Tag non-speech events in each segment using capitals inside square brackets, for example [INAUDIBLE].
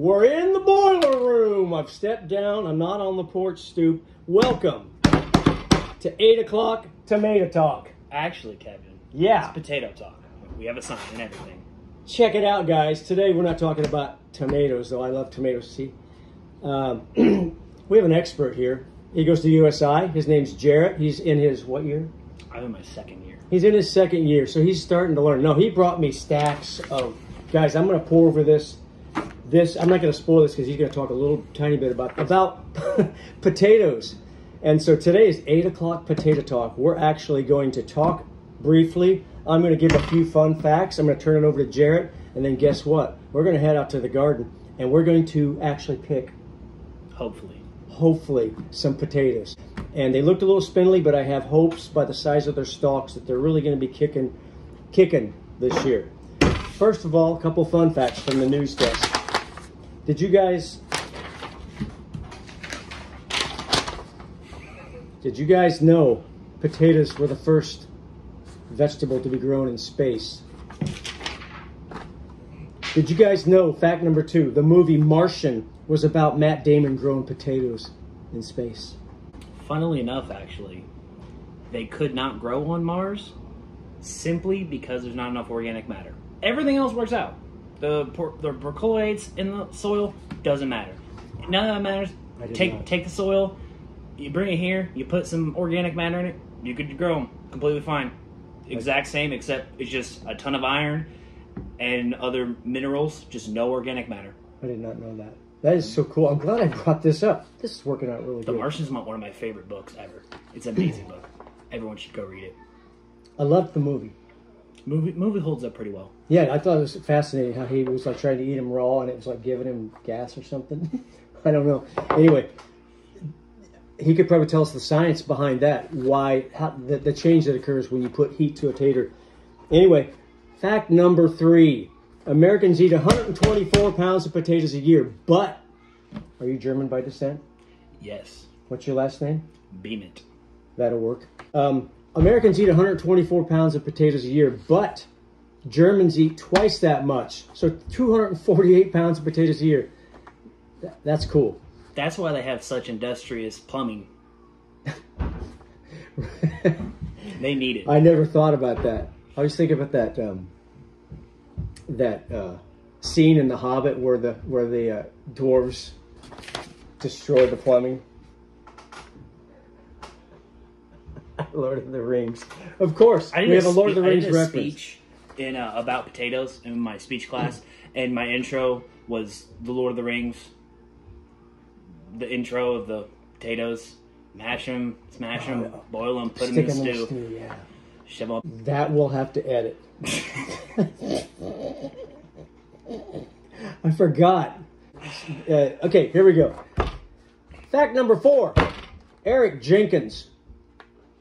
We're in the boiler room. I've stepped down. I'm not on the porch stoop. Welcome to 8 o'clock tomato talk. Actually, Kevin, Yeah. it's potato talk. We have a sign and everything. Check it out, guys. Today we're not talking about tomatoes, though I love tomatoes. See, um, [CLEARS THROAT] we have an expert here. He goes to USI. His name's Jarrett. He's in his what year? I'm in my second year. He's in his second year, so he's starting to learn. No, he brought me stacks of guys. I'm going to pour over this. This I'm not going to spoil this because he's going to talk a little tiny bit about about [LAUGHS] potatoes. And so today is eight o'clock potato talk. We're actually going to talk briefly. I'm going to give a few fun facts. I'm going to turn it over to Jarrett, and then guess what? We're going to head out to the garden, and we're going to actually pick Hopefully. hopefully some potatoes. And they looked a little spindly, but I have hopes by the size of their stalks that they're really going to be kicking, kicking this year. First of all, a couple fun facts from the news desk. Did you guys? Did you guys know potatoes were the first vegetable to be grown in space? Did you guys know, fact number two, the movie Martian was about Matt Damon growing potatoes in space? Funnily enough, actually, they could not grow on Mars simply because there's not enough organic matter. Everything else works out. The per- the percolates in the soil doesn't matter. None of that matters. Take not. take the soil, you bring it here, you put some organic matter in it, you could grow them completely fine. Exact same, except it's just a ton of iron and other minerals, just no organic matter. I did not know that. That is so cool. I'm glad I brought this up. This is working out really The good. Martian's one of my favorite books ever. It's an amazing book. Everyone should go read it. I loved the movie. Movie movie holds up pretty well. Yeah, I thought it was fascinating how he was like trying to eat him raw and it was like giving him gas or something. [LAUGHS] I don't know. Anyway, he could probably tell us the science behind that. Why how, the, the change that occurs when you put heat to a tater. Anyway, fact number three: Americans eat 124 pounds of potatoes a year. But are you German by descent? Yes, What's your last name? beam it. That'll work. Um, Americans eat 124 pounds of potatoes a year, but Germans eat twice that much. So 248 pounds of potatoes a year. Th- that's cool. That's why they have such industrious plumbing. [LAUGHS] They need it. I never thought about that. I was thinking about that um, that uh, scene in The Hobbit where the where the uh, dwarves destroy the plumbing. [LAUGHS] Lord of the Rings, of course. I did we have a spe- Lord of the I Rings did a reference. speech in uh, about potatoes in my speech class, and my intro was the Lord of the Rings. The intro of the potatoes, mash them, smash them, boil them, put them Stick in the 'em in stew, stew, yeah. shove up. That we'll have to edit. [LAUGHS] [LAUGHS] I forgot. Uh, okay, here we go. Fact number four Eric Jenkins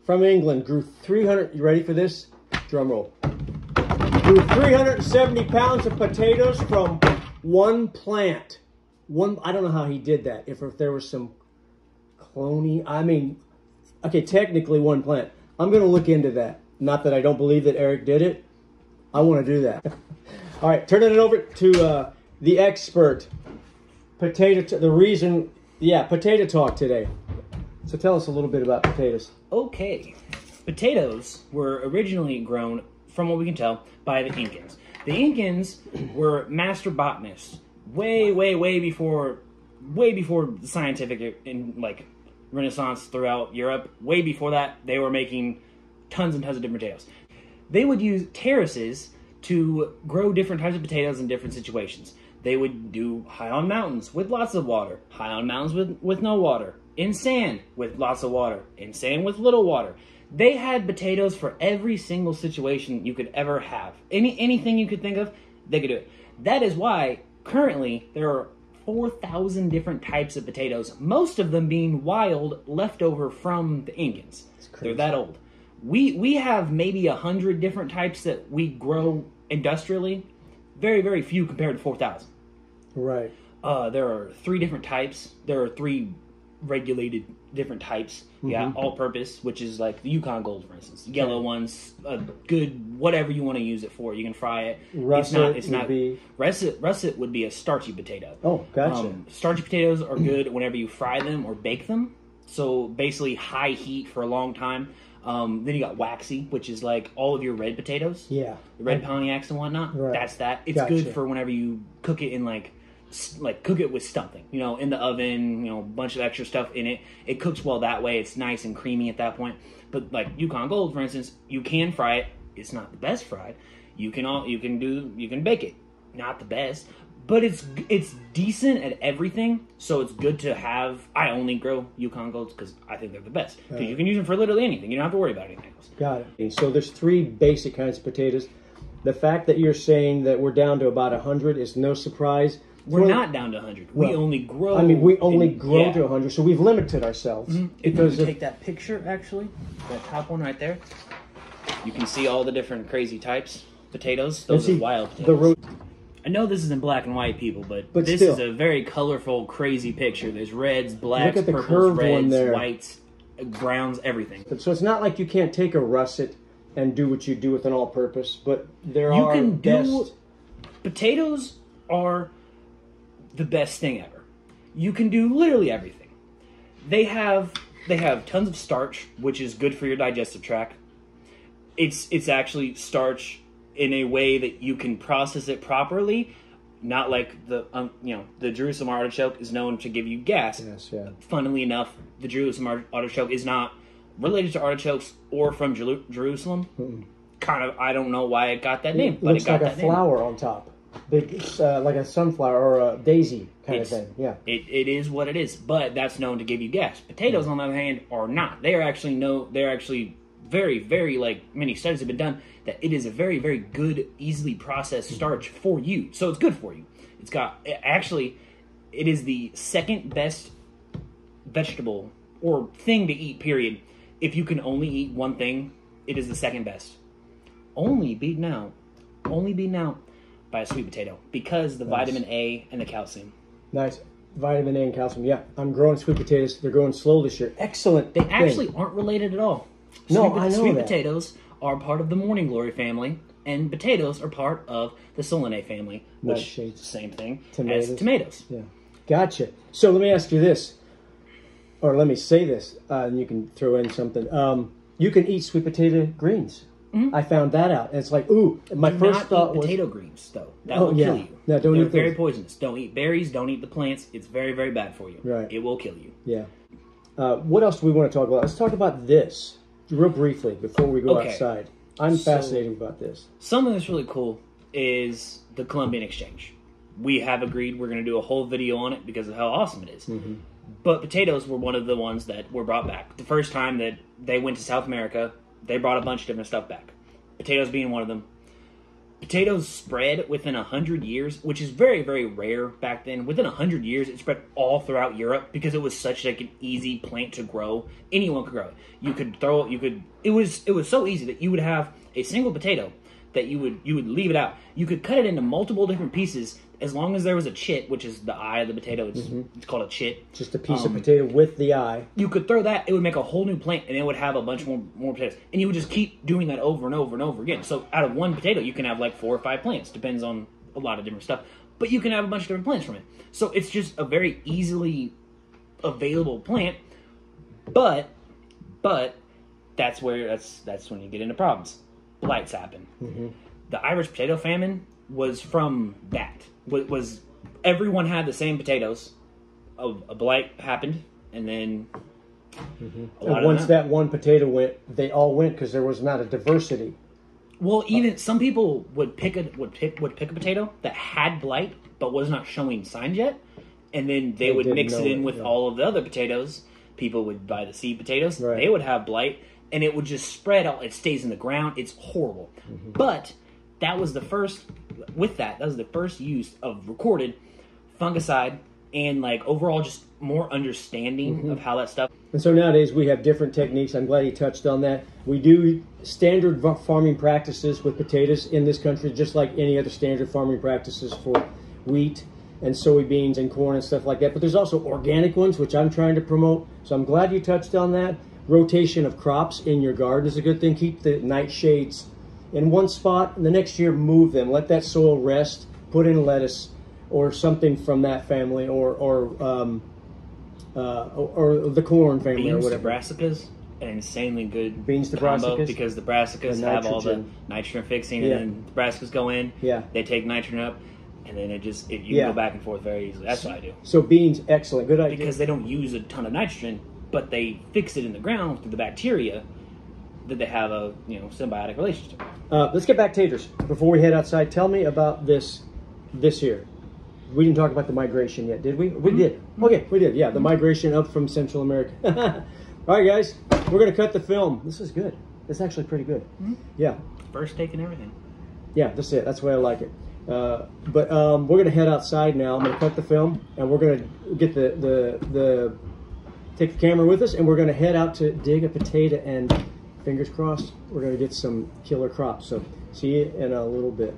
from England grew 300. You ready for this? Drum roll. Grew 370 pounds of potatoes from one plant. One, I don't know how he did that. If, if there was some cloning, I mean, okay, technically one plant. I'm going to look into that. Not that I don't believe that Eric did it. I want to do that. [LAUGHS] All right, turning it over to uh, the expert. Potato. The reason, yeah, potato talk today. So tell us a little bit about potatoes. Okay. Potatoes were originally grown, from what we can tell, by the Incans. The Incans were master botanists way, way, way before, way before the scientific in like Renaissance throughout Europe. Way before that, they were making tons and tons of different potatoes. They would use terraces to grow different types of potatoes in different situations. They would do high on mountains with lots of water, high on mountains with, with no water, in sand with lots of water, in sand with little water. They had potatoes for every single situation you could ever have. Any anything you could think of, they could do it. That is why currently there are 4,000 different types of potatoes, most of them being wild leftover from the Incans. They're that old. We we have maybe a hundred different types that we grow industrially. Very very few compared to 4,000. Right. Uh, there are three different types. There are three regulated different types. You got all purpose, which is like the Yukon Gold, for instance. Yellow ones, a good whatever you want to use it for. You can fry it. it's Russet not. It's would not. be- Russet. Russet would be a starchy potato. Oh, gotcha. Um, starchy potatoes are good whenever you fry them or bake them. So basically, high heat for a long time. Um, then you got waxy, which is like all of your red potatoes, yeah. the red Pontiacs and whatnot. Right. That's that. It's Gotcha. good for whenever you cook it in like, like cook it with something, you know, in the oven. You know, a bunch of extra stuff in it. It cooks well that way. It's nice and creamy at that point. But like Yukon Gold, for instance, you can fry it. It's not the best fried. You can all you can do. You can bake it. Not the best, but it's it's decent at everything. So it's good to have. I only grow Yukon Golds because I think they're the best. Because you can use them for literally anything. You don't have to worry about anything else. Got it. So there's three basic kinds of potatoes. The fact that you're saying that we're down to about 100 is no surprise. We're For- not down to 100. we Well, only grow. I mean, we only in- grow yeah. to 100, so we've limited ourselves. If Because you of, take that picture, actually, that top one right there, you can see all the different crazy types potatoes. Those see are wild the potatoes. ro- I know this is in black and white, people, but, But this still. is a very colorful, crazy picture. There's reds, blacks, at the purples, curved one reds, there. whites, uh, browns, everything. so it's not like you can't take a russet and do what you do with an all-purpose, but there You are can do- best. Potatoes are the best thing ever. You can do literally everything. They have they have tons of starch, which is good for your digestive tract. It's it's actually starch in a way that you can process it properly, not like the um, you know the Jerusalem artichoke is known to give you gas. Yes, yeah. Funnily enough, the Jerusalem artichoke is not related to artichokes or from Jeru- Jerusalem. Kind of, I don't know why it got that name, It but it got like a that name. flower on top, big, uh, like a sunflower or a daisy kind It's- of thing. Yeah. It, it is what it is, but that's known to give you gas. Potatoes, on the other hand, are not. They are actually no. They're actually very, very like many studies have been done that it is a very, very good, easily processed starch for you. So it's good for you. It's got actually, it is the second best vegetable or thing to eat. Period. If you can only eat one thing, it is the second best. Only beaten out, only beaten out by a sweet potato because the vitamin A and the calcium. Nice. Vitamin A and calcium. Yeah, I'm growing sweet potatoes. They're growing slow this year. Excellent. They thing. actually aren't related at all. No, sweet, I know sweet that. potatoes are part of the morning glory family, and potatoes are part of the solanae family, which the same thing Tomatoes. as tomatoes. Yeah. Gotcha. So let me ask you this, or let me say this, uh, and you can throw in something. Um, you can eat sweet potato greens. I found that out. And it's like, ooh, my Do first thought was potato greens, though. That Oh, will yeah. kill you. No, don't They're eat very those. poisonous. Don't eat berries. Don't eat the plants. It's very, very bad for you. Right. It will kill you. Yeah. Uh, what else do we want to talk about? Let's talk about this real briefly before we go Okay. outside. I'm So- fascinated about this. Something that's really cool is the Columbian Exchange. We have agreed we're going to do a whole video on it because of how awesome it is. Mm-hmm. But potatoes were one of the ones that were brought back. The first time that they went to South America, they brought a bunch of different stuff back. Potatoes being one of them. Potatoes spread within a hundred years, which is very, very rare back then. Within a hundred years, it spread all throughout Europe because it was such like an easy plant to grow. Anyone could grow it. You could throw it. You could. It was. It was so easy that you would have a single potato that you would you would leave it out. You could cut it into multiple different pieces as long as there was a chit, which is the eye of the potato. It's, it's called a chit. Just a piece Um, of potato with the eye. You could throw that; it would make a whole new plant, and it would have a bunch more more potatoes. And you would just keep doing that over and over and over again. So out of one potato, you can have like four or five plants. Depends on a lot of different stuff, but you can have a bunch of different plants from it. So it's just a very easily available plant. But, but that's where that's that's when you get into problems. Blights happen. Mm-hmm. The Irish potato famine was from that. Was, was everyone had the same potatoes? A, a blight happened, and then mm-hmm. a And once that one potato went, they all went because there was not a diversity. Well, even some people would pick a would pick would pick a potato that had blight but was not showing signs yet, and then they, They would mix it in it, with yeah. all of the other potatoes. People would buy the seed potatoes. Right. They would have blight, and it would just spread. All it stays in the ground. It's horrible. Mm-hmm. But that was the first. With that, that was the first use of recorded fungicide and like overall just more understanding Mm-hmm. of how that stuff. And so nowadays we have different techniques. I'm glad he touched on that. We do standard farming practices with potatoes in this country, just like any other standard farming practices for wheat and soybeans and corn and stuff like that. But there's also organic ones, which I'm trying to promote. So I'm glad you touched on that. Rotation of crops in your garden is a good thing. Keep the nightshades in one spot, and the next year move them. Let that soil rest. Put in lettuce or something from that family, or or um, uh, or, or the corn family, Beans, or whatever. brassicas, an insanely good Beans to combo brassicas? because the brassicas The have all the nitrogen. fixing, Yeah. and then the brassicas go in. Yeah. They take nitrogen up, and then it just it, you Yeah. can go back and forth very easily. That's what I do So beans, excellent, good idea. because they don't use a ton of nitrogen, but they fix it in the ground through the bacteria that they have a you know symbiotic relationship. Uh, let's get back to taters before we head outside. Tell me about this this year. We didn't talk about the migration yet, did we? We did. Okay, we did. Yeah, the migration up from Central America. [LAUGHS] All right, guys, we're gonna cut the film. This is good. It's actually pretty good. Yeah, First take and everything. yeah, that's it. That's the way I like it. Uh, but um, we're gonna head outside now. I'm gonna cut the film, and we're gonna get the the the take the camera with us, and we're gonna head out to dig a potato. And fingers crossed, we're gonna get some killer crops. So see you in a little bit.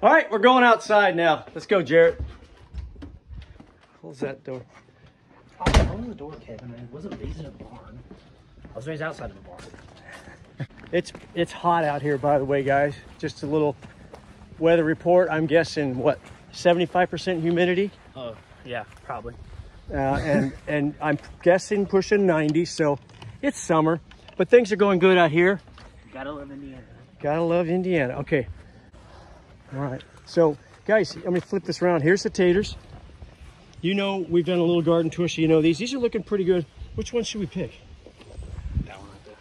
All right, we're going outside now. Let's go, Jarrett. Close that door. Oh, close the door, Kevin. I wasn't raised in a barn. I was raised outside of a barn. [LAUGHS] It's it's hot out here, by the way, guys. Just a little weather report. I'm guessing what 75% humidity. Oh, yeah, probably. Uh, and and I'm guessing pushing 90. So it's summer, but things are going good out here. Gotta love Indiana. Gotta love Indiana. Okay. All right. So guys, let me flip this around. Here's the taters. You know we've done a little garden tour, so you know these. These are looking pretty good. Which one should we pick? That one right there.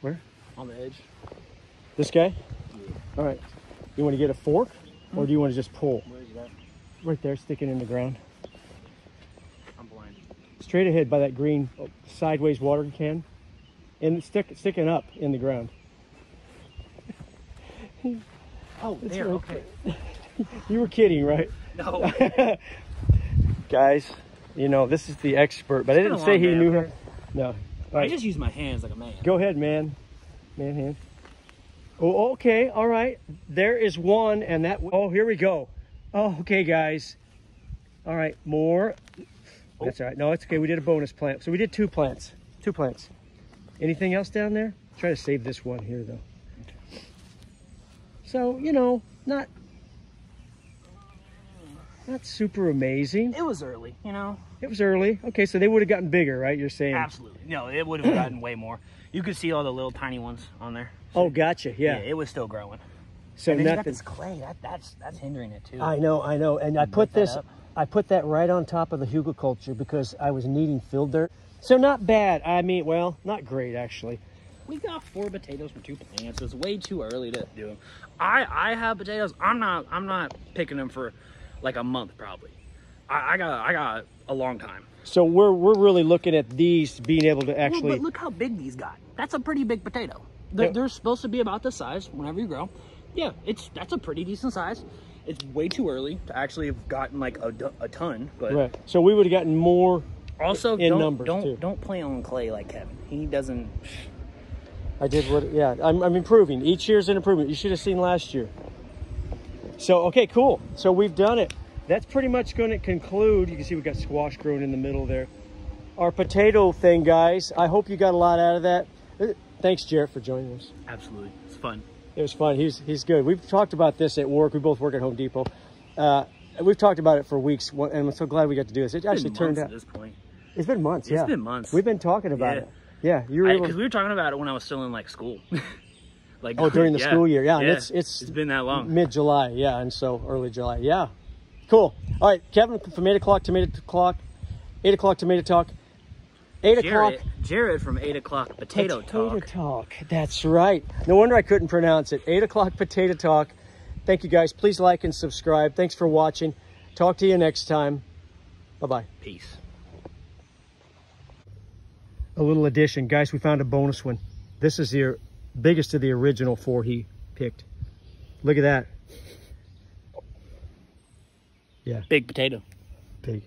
Where? On the edge. This guy? Yeah. All right. You want to get a fork, or do you want to just pull? Right there, sticking in the ground. Straight ahead by that green uh, sideways water can, and stick, sticking up in the ground. [LAUGHS] Oh, It's there, right okay. [LAUGHS] You were kidding, right? No. [LAUGHS] Guys, you know, this is the expert, but I didn't say he day knew her. here. No. All I just use my hands like a man. go ahead, man. Man hand. Oh, okay, all right. There is one, and that. Oh, here we go. Oh, okay, guys. All right, more. That's all right. No, it's okay. We did a bonus plant. So we did two plants. Two plants. Anything else down there? Try to save this one here, though. So, you know, not. Not super amazing. It was early, you know? It was early. Okay, so they would have gotten bigger, right? You're saying? Absolutely. No, it would have gotten way more. You could see all the little tiny ones on there. Oh, gotcha. Yeah. it was still growing. so And then you got this clay. That, that's that's hindering it too. I know, I know, and I put this. up. I put that right on top of the Hugo hugelkultur because I was needing field dirt. So not bad. I mean, well, not great actually. we got four potatoes from two plants. It's way too early to do them. I I have potatoes. I'm not I'm not picking them for like a month probably. I, I got I got a long time. So we're we're really looking at these being able to Well, actually. but look how big these got. That's a pretty big potato. They're, Yeah. they're supposed to be about this size whenever you grow. Yeah, it's that's a pretty decent size. It's way too early to actually have gotten like a, a ton, but Right. So we would have gotten more. also In don't numbers, don't too. don't play on clay like Kevin. He doesn't. I did what? Yeah, I'm, I'm improving. Each year's an improvement. You should have seen last year. So okay, cool. So we've done it. That's pretty much going to conclude. You can see we got squash growing in the middle there. Our potato thing, guys. I hope you got a lot out of that. Uh, Thanks, Jarrett, for joining us. Absolutely, it's fun. It was fun. He's he's good. We've talked about this at work. We both work at Home Depot. Uh, we've talked about it for weeks, and I'm so glad we got to do this. It It's actually turned out. at this point. It's been months. It's yeah, been months. We've been talking about Yeah. it. Yeah, you were. Because we were talking about it when I was still in like school. [LAUGHS] like Oh, during the yeah, school year. Yeah, and it's- it's- it's been that long. mid July, yeah, and so early July, yeah. Cool. All right, Kevin from eight o'clock to eight o'clock, eight o'clock tomato talk, eight o'clock Jarrett, o'clock. Jarrett from eight o'clock potato, potato talk. talk. That's right. No wonder I couldn't pronounce it. Eight o'clock potato talk. Thank you guys. Please like and subscribe. Thanks for watching. Talk to you next time. Bye bye. Peace. A little addition, guys. We found a bonus one. This is the biggest of the original four he picked. Look at that. Yeah, Big potato. big.